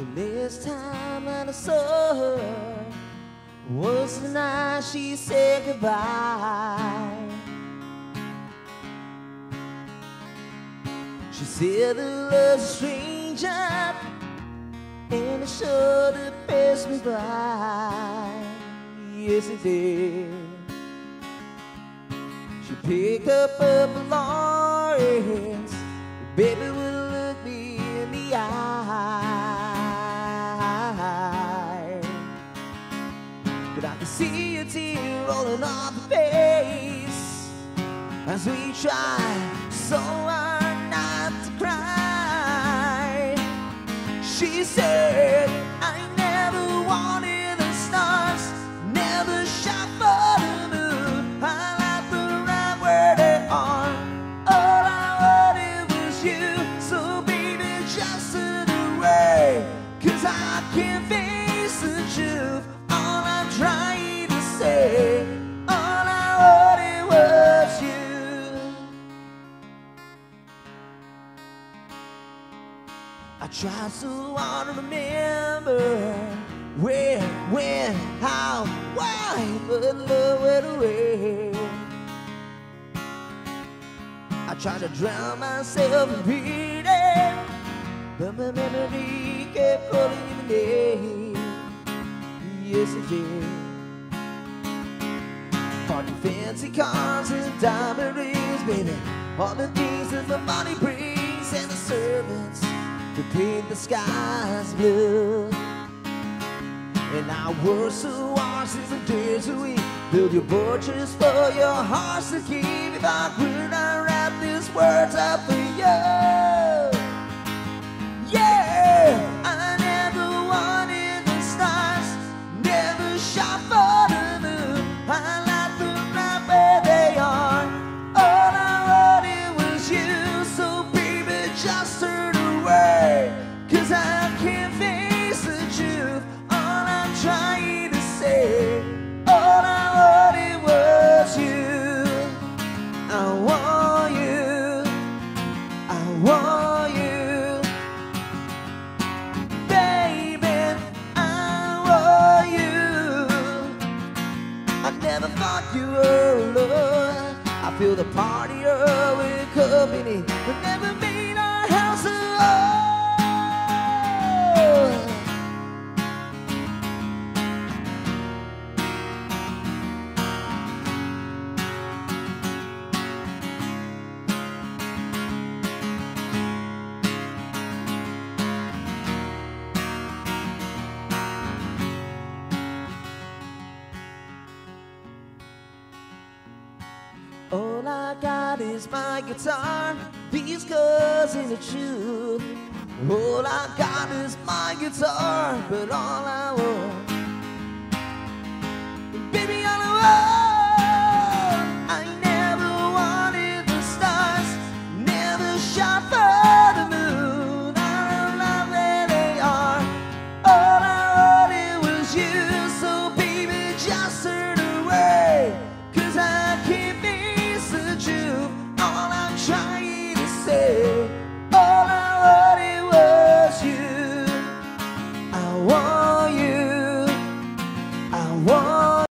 The last time that I saw her was the night she said goodbye. She said that love's a stranger and it should have passed me by. Yes, it did. She picked up her belongings, baby would look me in the eye. See a tear rolling off her face as we try so hard not to cry. She said, I try so hard to remember where, when, how, why, but love went away. I try to drown myself in reading, but my memory kept calling me name. Yes, it did. Party fancy cars and diamond rings, baby. All the things that the money brings, and the servants to paint the skies blue. And I hard since the days that we build your fortress for your hearts to keep. If I could I wrap these words up for you. You alone. I feel the party with company, but never made Got is my guitar, these girls in the truth. All I got is my guitar, but all I want